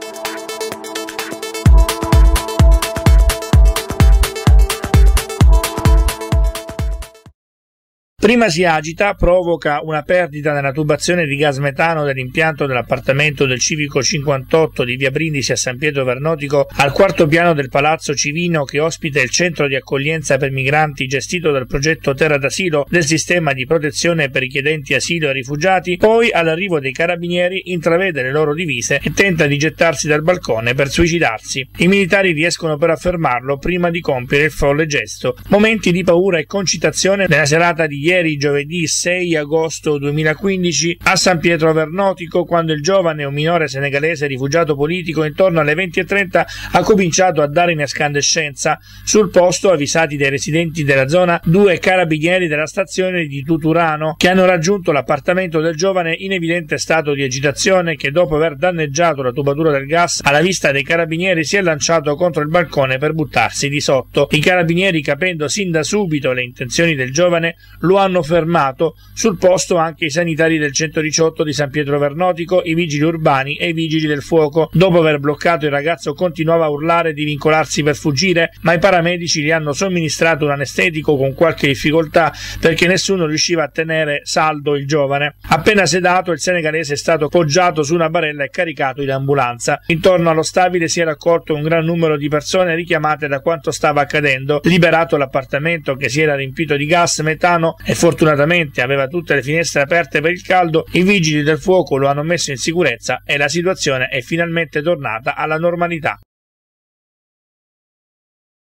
Thank you. Prima si agita, provoca una perdita nella tubazione di gas metano dell'impianto dell'appartamento del Civico 58 di via Brindisi a San Pietro Vernotico al quarto piano del Palazzo Civino che ospita il centro di accoglienza per migranti gestito dal progetto Terra d'Asilo del sistema di protezione per richiedenti asilo e rifugiati, poi all'arrivo dei carabinieri intravede le loro divise e tenta di gettarsi dal balcone per suicidarsi. I militari riescono però a fermarlo prima di compiere il folle gesto. Momenti di paura e concitazione nella serata di ieri ieri, giovedì 6 agosto 2015, a San Pietro Vernotico, quando il giovane, un minore senegalese rifugiato politico, intorno alle 20.30 ha cominciato a dare in escandescenza. Sul posto, avvisati dai residenti della zona, due carabinieri della stazione di Tuturano, che hanno raggiunto l'appartamento del giovane in evidente stato di agitazione che dopo aver danneggiato la tubatura del gas alla vista dei carabinieri si è lanciato contro il balcone per buttarsi di sotto. I carabinieri, capendo sin da subito le intenzioni del giovane, lo hanno fermato sul posto anche i sanitari del 118 di San Pietro Vernotico, i vigili urbani e i vigili del fuoco. Dopo aver bloccato il ragazzo continuava a urlare di vincolarsi per fuggire, ma i paramedici gli hanno somministrato un anestetico con qualche difficoltà perché nessuno riusciva a tenere saldo il giovane. Appena sedato, il senegalese è stato poggiato su una barella e caricato in ambulanza. Intorno allo stabile si è raccolto un gran numero di persone richiamate da quanto stava accadendo. Liberato l'appartamento che si era riempito di gas metano e fortunatamente aveva tutte le finestre aperte per il caldo, i vigili del fuoco lo hanno messo in sicurezza e la situazione è finalmente tornata alla normalità.